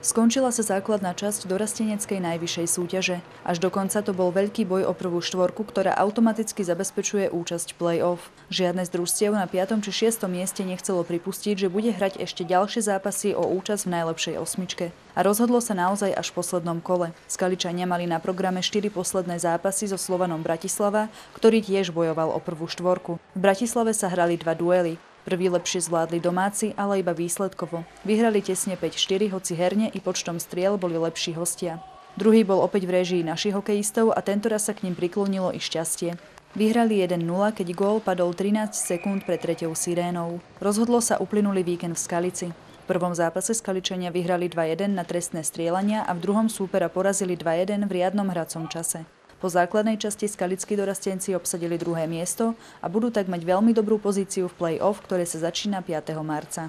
Skončila sa základná časť dorasteneckej najvyššej súťaže. Až do konca to bol veľký boj o prvú štvorku, ktorá automaticky zabezpečuje účasť play-off. Žiadne z družstiev na 5. či 6. mieste nechcelo pripustiť, že bude hrať ešte ďalšie zápasy o účasť v najlepšej osmičke. A rozhodlo sa naozaj až v poslednom kole. Skaličania mali na programe 4 posledné zápasy so Slovanom Bratislava, ktorý tiež bojoval o prvú štvorku. V Bratislave sa hrali dva duely. Prvý lepšie zvládli domáci, ale iba výsledkovo. Vyhrali tesne 5-4, hoci herne i počtom striel boli lepší hostia. Druhý bol opäť v réžii našich hokejistov a tentoraz sa k ním priklonilo i šťastie. Vyhrali 1-0, keď gól padol 13 sekúnd pred treťou sirénou. Rozhodlo sa uplynulý víkend v Skalici. V prvom zápase Skaličania vyhrali 2-1 na trestné strieľania a v druhom súpera porazili 2-1 v riadnom hracom čase. Po základnej časti skalickí dorastenci obsadili druhé miesto a budú tak mať veľmi dobrú pozíciu v play-off, ktoré sa začína 5. marca.